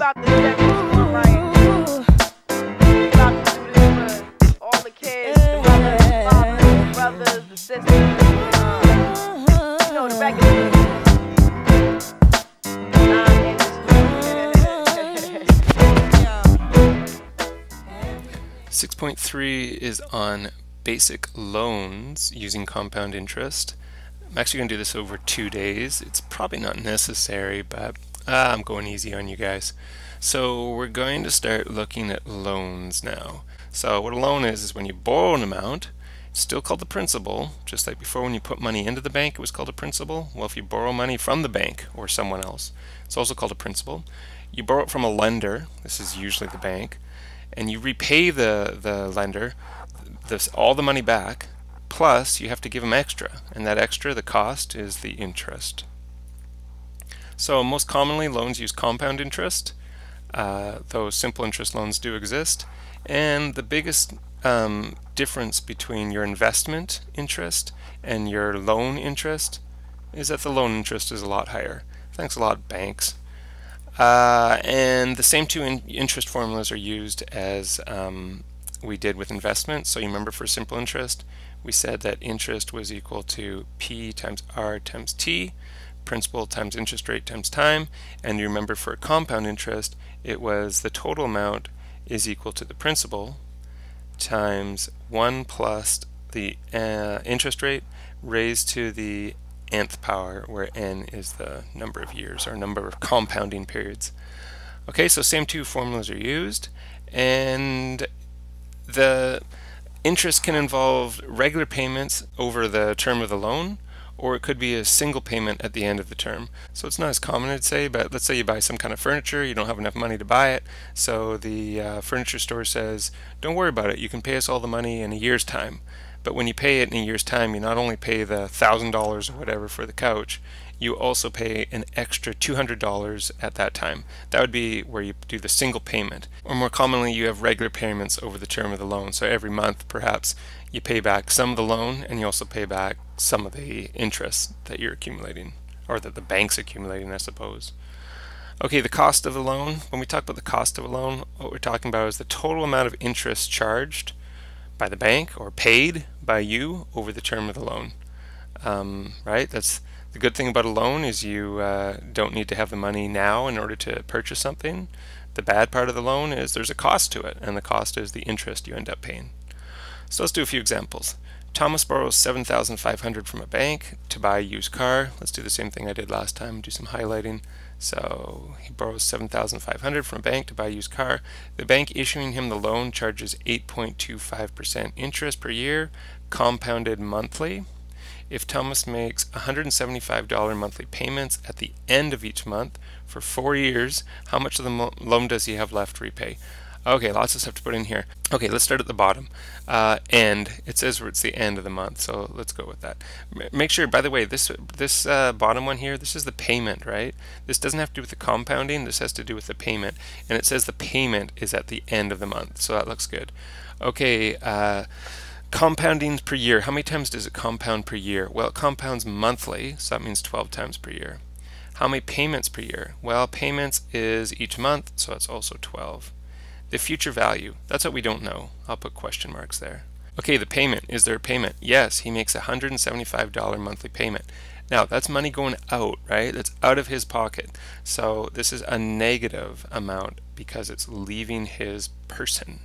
about to. We about to all the kids, the mothers, the fathers, the brothers, the sisters. Uh, you know, the regular. Nah, 6.3 is on basic loans using compound interest. I'm actually going to do this over two days. It's probably not necessary, but uh, I'm going easy on you guys. So we're going to start looking at loans now. So what a loan is, is when you borrow an amount, it's still called the principal, just like before when you put money into the bank, it was called a principal. Well, if you borrow money from the bank or someone else, it's also called a principal. You borrow it from a lender, this is usually the bank, and you repay the, the lender this, all the money back, plus you have to give them extra, and that extra, the cost, is the interest. So most commonly loans use compound interest, uh, though simple interest loans do exist, and the biggest um, difference between your investment interest and your loan interest is that the loan interest is a lot higher. Thanks a lot, banks. Uh, and the same two in interest formulas are used as um, we did with investment. So you remember for simple interest, we said that interest was equal to P times R times T, principal times interest rate times time. And you remember for compound interest, it was the total amount is equal to the principal times 1 plus the uh, interest rate raised to the nth power, where n is the number of years or number of compounding periods. Okay, so same two formulas are used, and the interest can involve regular payments over the term of the loan, or it could be a single payment at the end of the term. So it's not as common I'd say, but let's say you buy some kind of furniture, you don't have enough money to buy it, so the uh, furniture store says, don't worry about it, you can pay us all the money in a year's time. But when you pay it in a year's time, you not only pay the $1,000 or whatever for the couch, you also pay an extra $200 at that time. That would be where you do the single payment. Or more commonly, you have regular payments over the term of the loan. So every month, perhaps, you pay back some of the loan and you also pay back some of the interest that you're accumulating, or that the bank's accumulating, I suppose. Okay, the cost of the loan. When we talk about the cost of a loan, what we're talking about is the total amount of interest charged by the bank or paid by you over the term of the loan. Um, right? That's the good thing about a loan is you uh, don't need to have the money now in order to purchase something. The bad part of the loan is there's a cost to it, and the cost is the interest you end up paying. So let's do a few examples. Thomas borrows 7500 from a bank to buy a used car. Let's do the same thing I did last time, do some highlighting. So he borrows 7500 from a bank to buy a used car. The bank issuing him the loan charges 8.25% interest per year, compounded monthly. If Thomas makes $175 monthly payments at the end of each month for four years, how much of the loan does he have left to repay? Okay, lots of stuff to put in here. Okay, let's start at the bottom. Uh, end. It says where it's the end of the month, so let's go with that. Make sure, by the way, this this uh, bottom one here, this is the payment, right? This doesn't have to do with the compounding. This has to do with the payment, and it says the payment is at the end of the month, so that looks good. Okay. Uh, compounding per year. How many times does it compound per year? Well, it compounds monthly, so that means 12 times per year. How many payments per year? Well, payments is each month, so that's also 12. The future value, that's what we don't know. I'll put question marks there. Okay, the payment. Is there a payment? Yes, he makes a $175 monthly payment. Now, that's money going out, right? That's out of his pocket. So this is a negative amount because it's leaving his person.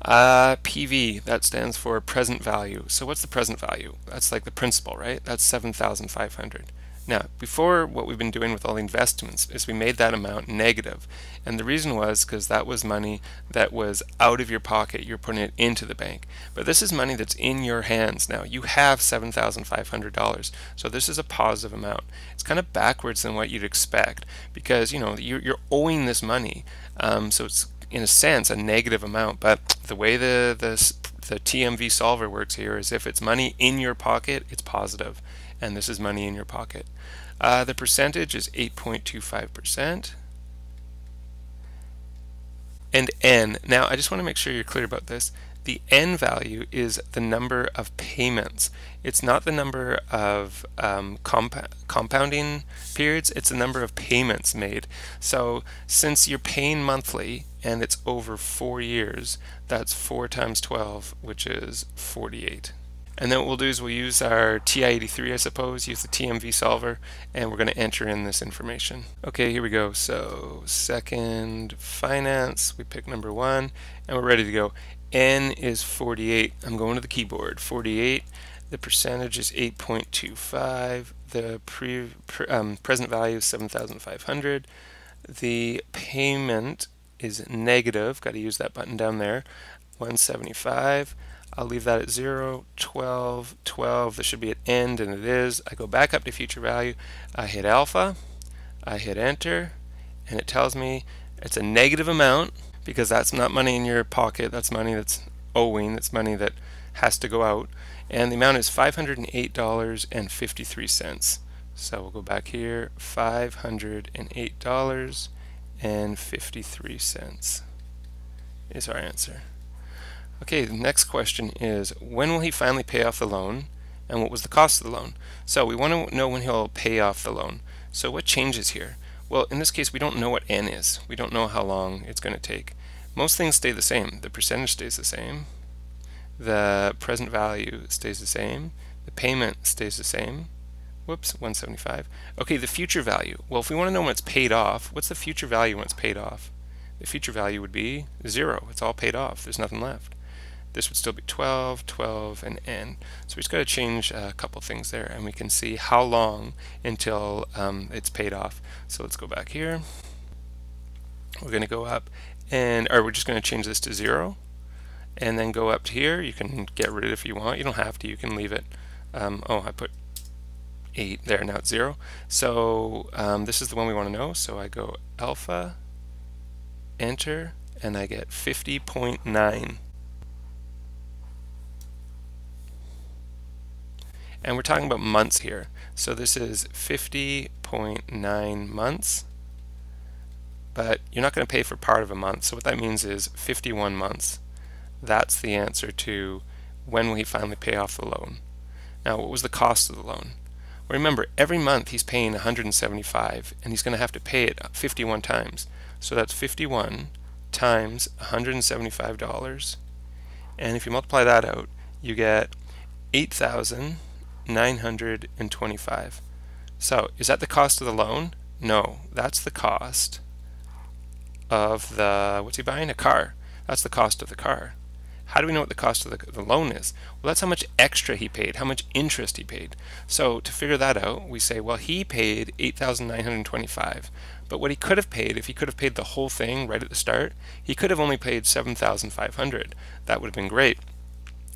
Uh, PV, that stands for present value. So what's the present value? That's like the principal, right? That's 7,500. Now, before what we've been doing with all the investments is we made that amount negative. And the reason was because that was money that was out of your pocket. You're putting it into the bank. But this is money that's in your hands now. You have $7,500. So this is a positive amount. It's kind of backwards than what you'd expect because, you know, you're, owing this money. Um, so it's in a sense a negative amount but the way the, the the TMV solver works here is if it's money in your pocket it's positive and this is money in your pocket uh, the percentage is 8.25% and N now I just want to make sure you're clear about this The n value is the number of payments. It's not the number of um, comp compounding periods, it's the number of payments made. So since you're paying monthly and it's over four years, that's 4 times 12, which is 48. And then what we'll do is we'll use our TI-83, I suppose, use the TMV solver, and we're going to enter in this information. Okay, here we go. So second finance, we pick number one, and we're ready to go. N is 48. I'm going to the keyboard. 48. The percentage is 8.25. The pre, pre um, present value is 7,500. The payment is negative. Got to use that button down there. 175. I'll leave that at 0, 12, 12. This should be at end, and it is. I go back up to future value. I hit alpha. I hit enter, and it tells me it's a negative amount because that's not money in your pocket. That's money that's owing. That's money that has to go out. And the amount is $508.53. So we'll go back here, $508.53 is our answer. Okay, the next question is when will he finally pay off the loan and what was the cost of the loan? So we want to know when he'll pay off the loan. So what changes here? Well, in this case, we don't know what n is. We don't know how long it's going to take. Most things stay the same. The percentage stays the same. The present value stays the same. The payment stays the same. Whoops, 175. Okay, the future value. Well, if we want to know when it's paid off, what's the future value when it's paid off? The future value would be zero. It's all paid off. There's nothing left this would still be 12, 12, and n. So we just got to change a couple things there, and we can see how long until um, it's paid off. So let's go back here. We're going to go up, and or we're just going to change this to 0, and then go up to here. You can get rid of it if you want. You don't have to. You can leave it. Um, oh, I put 8 there. Now it's 0. So um, this is the one we want to know. So I go alpha, enter, and I get 50.9. And we're talking about months here. So this is 50.9 months. But you're not going to pay for part of a month. So what that means is 51 months. That's the answer to when will he finally pay off the loan. Now, what was the cost of the loan? Well, remember, every month he's paying 175, and he's going to have to pay it 51 times. So that's 51 times $175. And if you multiply that out, you get 8,000 925. So is that the cost of the loan? No, that's the cost of the, what's he buying? A car. That's the cost of the car. How do we know what the cost of the, the, loan is? Well, that's how much extra he paid, how much interest he paid. So to figure that out, we say, well, he paid 8,925. But what he could have paid, if he could have paid the whole thing right at the start, he could have only paid 7,500. That would have been great.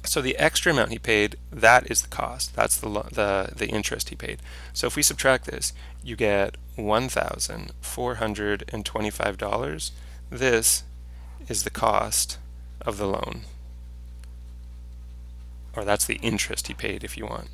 So the extra amount he paid, that is the cost. That's the, the, the interest he paid. So if we subtract this, you get $1,425. This is the cost of the loan. Or that's the interest he paid if you want.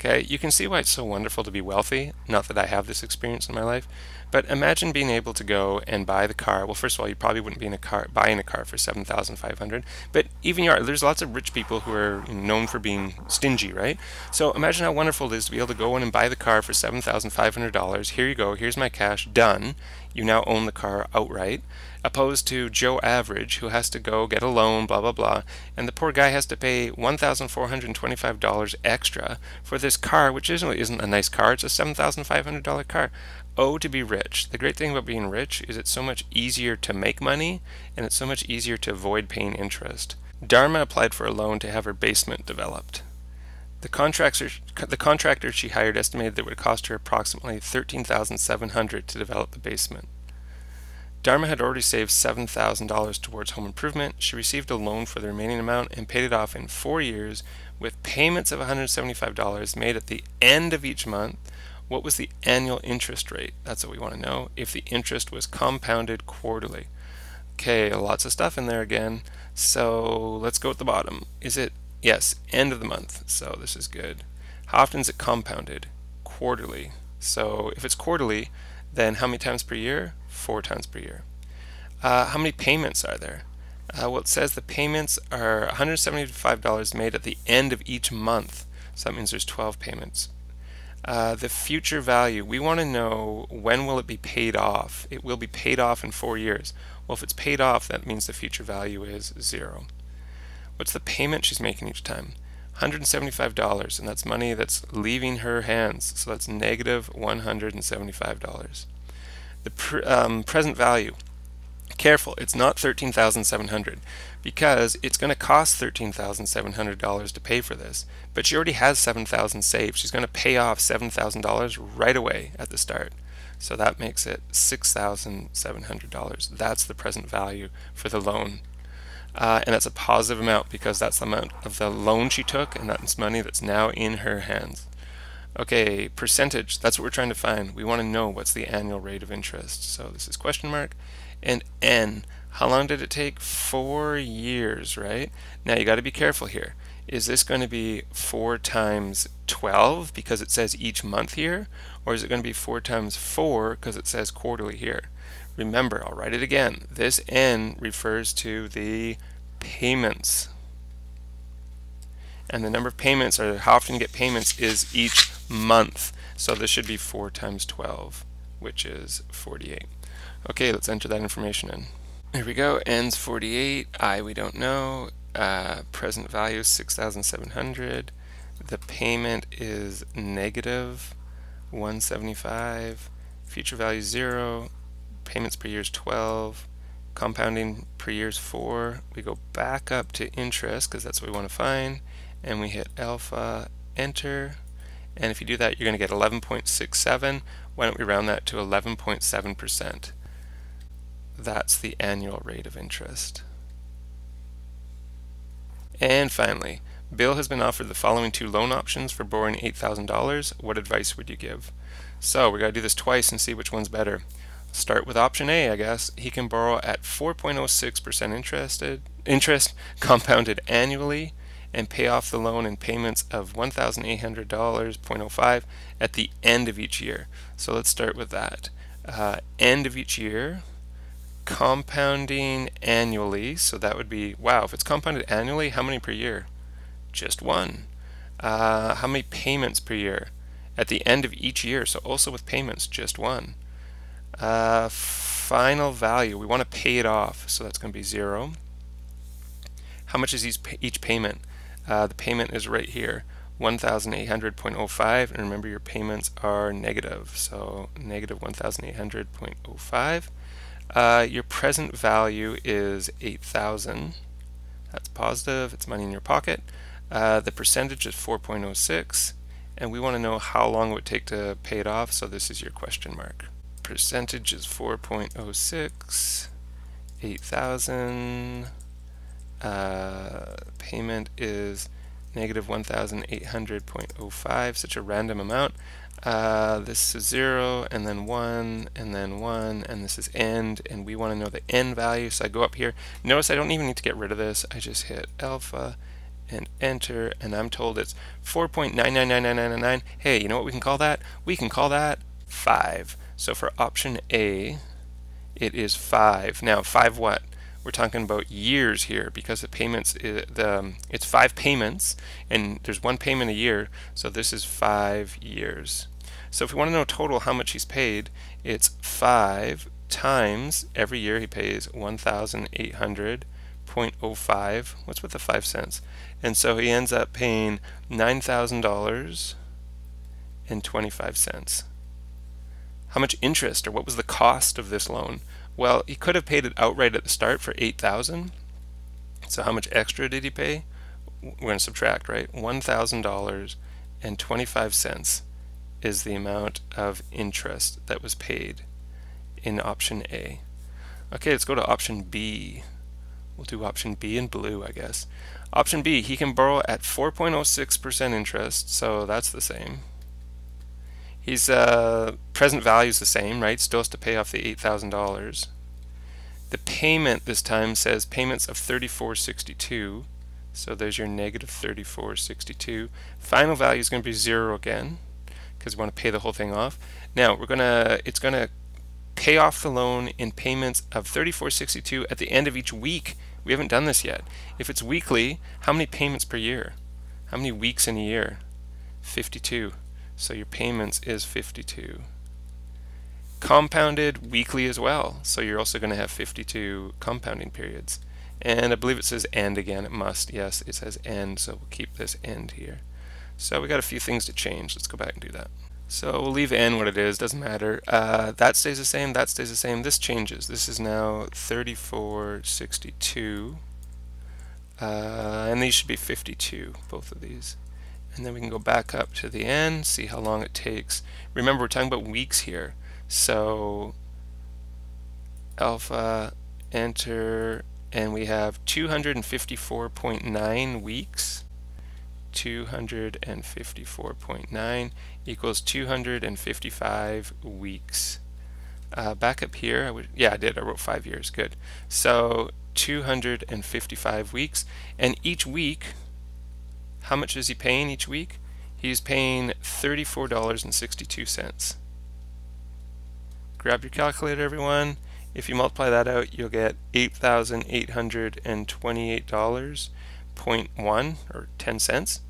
Okay, you can see why it's so wonderful to be wealthy. Not that I have this experience in my life, but imagine being able to go and buy the car. Well, first of all, you probably wouldn't be in a car buying a car for seven thousand five hundred. But even you are, there's lots of rich people who are known for being stingy, right? So imagine how wonderful it is to be able to go in and buy the car for seven thousand five hundred dollars. Here you go. Here's my cash. Done. You now own the car outright opposed to Joe Average, who has to go get a loan, blah, blah, blah, and the poor guy has to pay $1,425 extra for this car, which isn't, isn't a nice car, it's a $7,500 car. Oh, to be rich. The great thing about being rich is it's so much easier to make money, and it's so much easier to avoid paying interest. Dharma applied for a loan to have her basement developed. The contractor, the contractor she hired estimated that it would cost her approximately 13,700 to develop the basement. Dharma had already saved $7,000 towards home improvement. She received a loan for the remaining amount and paid it off in four years with payments of $175 made at the end of each month. What was the annual interest rate? That's what we want to know. If the interest was compounded quarterly. Okay, lots of stuff in there again. So let's go at the bottom. Is it, yes, end of the month. So this is good. How often is it compounded? Quarterly. So if it's quarterly, then how many times per year? four times per year. Uh, how many payments are there? Uh, well, it says the payments are $175 made at the end of each month. So that means there's 12 payments. Uh, the future value, we want to know when will it be paid off. It will be paid off in four years. Well, if it's paid off, that means the future value is zero. What's the payment she's making each time? $175, and that's money that's leaving her hands. So that's negative $175. The pr um, present value, careful, it's not 13700 because it's going to cost $13,700 to pay for this. But she already has 7000 saved. She's going to pay off $7,000 right away at the start. So that makes it $6,700. That's the present value for the loan. Uh, and that's a positive amount because that's the amount of the loan she took and that's money that's now in her hands. Okay, percentage, that's what we're trying to find. We want to know what's the annual rate of interest. So this is question mark and N. How long did it take? Four years, right? Now you got to be careful here. Is this going to be 4 times 12 because it says each month here? Or is it going to be 4 times 4 because it says quarterly here? Remember, I'll write it again. This N refers to the payments. And the number of payments, or how often you get payments, is each month. So this should be 4 times 12, which is 48. Okay, let's enter that information in. Here we go, n's 48, I we don't know, uh, present value 6,700, the payment is negative 175, future value 0, payments per year is 12, compounding per year is 4, we go back up to interest because that's what we want to find, and we hit alpha, enter, and if you do that you're going to get 11.67, why don't we round that to 11.7%? That's the annual rate of interest. And finally, Bill has been offered the following two loan options for borrowing $8,000. What advice would you give? So we got to do this twice and see which one's better. Start with option A, I guess. He can borrow at 4.06% interested interest compounded annually and pay off the loan in payments of $1,800.05 at the end of each year. So let's start with that. Uh, end of each year, compounding annually, so that would be, wow, if it's compounded annually, how many per year? Just one. Uh, how many payments per year? At the end of each year, so also with payments, just one. Uh, final value, we want to pay it off, so that's going to be zero. How much is each, each payment? Uh, the payment is right here, 1,800.05, and remember your payments are negative, so negative 1,800.05. Uh, your present value is 8,000. That's positive. It's money in your pocket. Uh, the percentage is 4.06 and we want to know how long it would take to pay it off so this is your question mark. Percentage is 4.06 8,000 uh, payment is negative 1,800.05 such a random amount uh, this is 0, and then 1, and then 1, and this is end, and we want to know the end value, so I go up here. Notice I don't even need to get rid of this. I just hit alpha and enter, and I'm told it's 4.999999. Hey, you know what we can call that? We can call that 5. So for option A, it is 5. Now, 5 what? we're talking about years here because the payments the it's five payments and there's one payment a year. So this is five years. So if we want to know total how much he's paid it's five times every year he pays 1,800.05 what's with the five cents? And so he ends up paying $9,000 and 25 cents how much interest or what was the cost of this loan well, he could have paid it outright at the start for 8000 So how much extra did he pay? We're going to subtract, right? $1,000 and 25 cents is the amount of interest that was paid in option A. Okay, let's go to option B. We'll do option B in blue, I guess. Option B, he can borrow at 4.06% interest, so that's the same. He's uh, present value is the same, right? Still has to pay off the $8,000. The payment this time says payments of 34.62. So there's your negative 34.62. Final value is going to be zero again because we want to pay the whole thing off. Now we're gonna it's gonna pay off the loan in payments of 34.62 at the end of each week, We haven't done this yet. If it's weekly, how many payments per year? How many weeks in a year? 52. So your payments is 52. Compounded weekly as well. So you're also going to have 52 compounding periods. And I believe it says end again. It must. Yes, it says end. So we'll keep this end here. So we got a few things to change. Let's go back and do that. So we'll leave n what it is, doesn't matter. Uh, that stays the same, that stays the same. This changes. This is now 3462. Uh, and these should be 52, both of these. And then we can go back up to the end, see how long it takes. Remember, we're talking about weeks here. So alpha, enter, and we have 254.9 weeks 254.9 equals 255 weeks. Uh, back up here, I would, yeah, I did. I wrote five years. Good. So 255 weeks, and each week, how much is he paying each week? He's paying $34.62. Grab your calculator, everyone. If you multiply that out, you'll get $8,828.1 or 10 cents.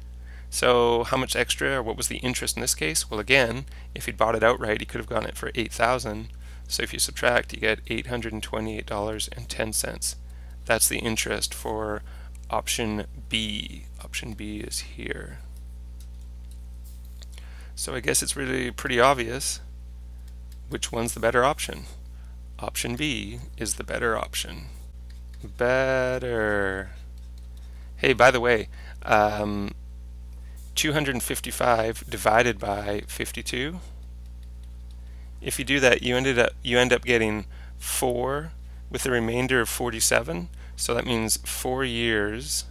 So how much extra, or what was the interest in this case? Well, again, if he'd bought it outright, he could have gotten it for 8000 So if you subtract, you get $828.10. That's the interest for option B. Option B is here. So I guess it's really pretty obvious which one's the better option. Option B is the better option. Better. Hey, by the way, um, 255 divided by 52. If you do that, you ended up you end up getting 4 with a remainder of 47. So that means 4 years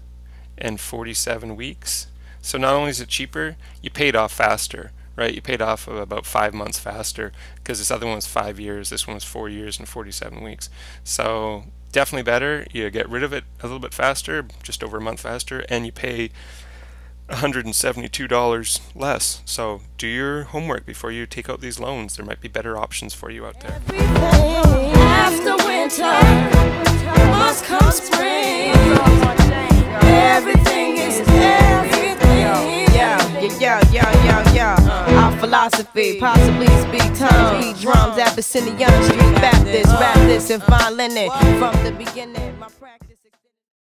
and 47 weeks. So not only is it cheaper, you paid off faster, right? You paid off about 5 months faster because this other one was 5 years, this one was 4 years and 47 weeks. So definitely better. You get rid of it a little bit faster, just over a month faster, and you pay $172 less. So do your homework before you take out these loans. There might be better options for you out there. After winter must come spring. Yeah, yeah, yeah, yeah, yeah. Our philosophy, possibly speak tongues, uh. beat drums, Abyssinian Street Baptist, uh. rap this and fine linen from the beginning. My practice.